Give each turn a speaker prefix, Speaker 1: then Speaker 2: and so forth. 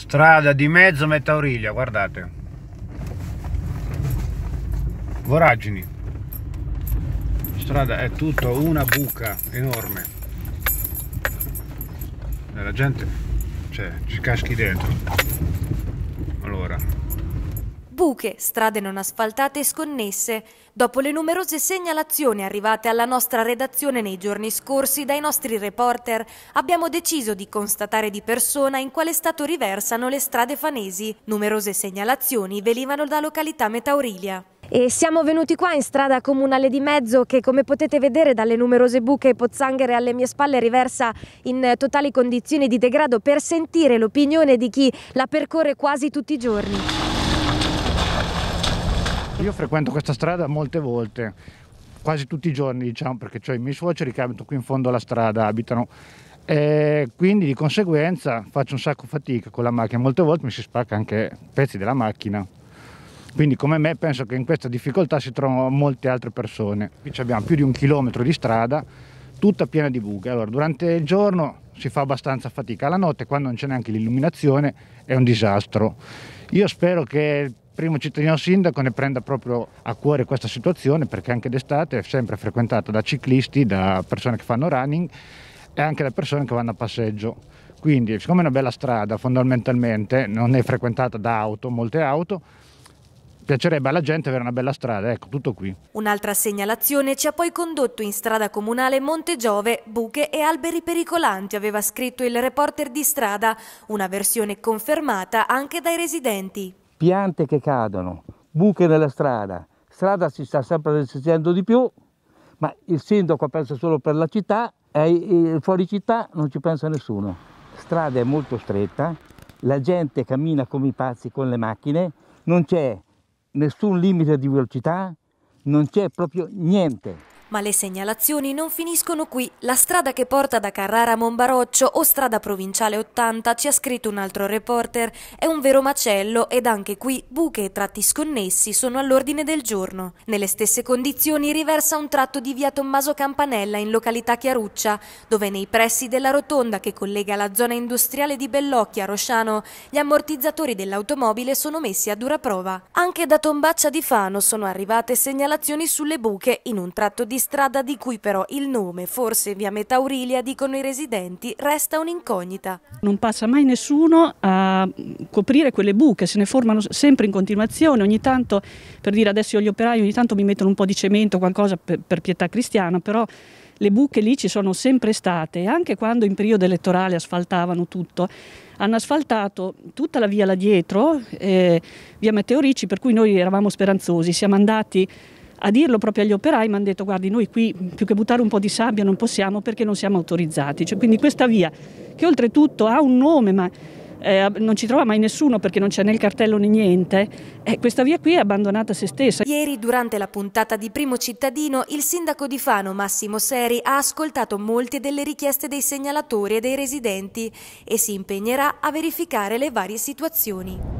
Speaker 1: Strada di mezzo Metauriglia, guardate. Voragini. Strada è tutto una buca enorme. E la gente, cioè, ci caschi dentro. Allora,
Speaker 2: Buche, strade non asfaltate e sconnesse. Dopo le numerose segnalazioni arrivate alla nostra redazione nei giorni scorsi dai nostri reporter, abbiamo deciso di constatare di persona in quale stato riversano le strade fanesi. Numerose segnalazioni venivano da località Metaurilia.
Speaker 3: E siamo venuti qua in strada comunale di mezzo che come potete vedere dalle numerose buche e pozzanghere alle mie spalle riversa in totali condizioni di degrado per sentire l'opinione di chi la percorre quasi tutti i giorni.
Speaker 4: Io frequento questa strada molte volte, quasi tutti i giorni diciamo, perché ho i miei suoceri che abitano qui in fondo alla strada, abitano. E quindi di conseguenza faccio un sacco fatica con la macchina, molte volte mi si spacca anche pezzi della macchina. Quindi come me penso che in questa difficoltà si trovano molte altre persone. Qui abbiamo più di un chilometro di strada, tutta piena di buche. Allora, durante il giorno si fa abbastanza fatica, la notte quando non c'è neanche l'illuminazione è un disastro. Io spero che primo cittadino sindaco ne prenda proprio a cuore questa situazione perché anche d'estate è sempre frequentata da ciclisti, da persone che fanno running e anche da persone che vanno a passeggio. Quindi siccome è una bella strada fondamentalmente, non è frequentata da auto, molte auto, piacerebbe alla gente avere una bella strada, ecco tutto qui.
Speaker 2: Un'altra segnalazione ci ha poi condotto in strada comunale Monte Giove, buche e alberi pericolanti, aveva scritto il reporter di strada, una versione confermata anche dai residenti.
Speaker 5: Piante che cadono, buche nella strada, strada si sta sempre resistendo di più, ma il sindaco pensa solo per la città e fuori città non ci pensa nessuno. Strada è molto stretta, la gente cammina come i pazzi con le macchine, non c'è nessun limite di velocità, non c'è proprio niente.
Speaker 2: Ma le segnalazioni non finiscono qui. La strada che porta da Carrara a Monbaroccio o strada provinciale 80, ci ha scritto un altro reporter, è un vero macello ed anche qui buche e tratti sconnessi sono all'ordine del giorno. Nelle stesse condizioni riversa un tratto di via Tommaso Campanella in località Chiaruccia, dove nei pressi della rotonda che collega la zona industriale di Bellocchia a Rosciano, gli ammortizzatori dell'automobile sono messi a dura prova. Anche da Tombaccia di Fano sono arrivate segnalazioni sulle buche in un tratto di strada di cui però il nome, forse via Metaurilia, dicono i residenti, resta un'incognita.
Speaker 6: Non passa mai nessuno a coprire quelle buche, se ne formano sempre in continuazione, ogni tanto, per dire adesso io gli operai, ogni tanto mi mettono un po' di cemento, qualcosa per, per pietà cristiana, però le buche lì ci sono sempre state, anche quando in periodo elettorale asfaltavano tutto. Hanno asfaltato tutta la via là dietro, eh, via Meteorici, per cui noi eravamo speranzosi, siamo andati a dirlo proprio agli operai mi hanno detto guardi noi qui più che buttare un po' di sabbia non possiamo perché non siamo autorizzati. Cioè, quindi questa via che oltretutto ha un nome ma eh, non ci trova mai nessuno perché non c'è né il cartello né niente, eh, questa via qui è abbandonata a se stessa.
Speaker 2: Ieri durante la puntata di Primo Cittadino il sindaco di Fano Massimo Seri ha ascoltato molte delle richieste dei segnalatori e dei residenti e si impegnerà a verificare le varie situazioni.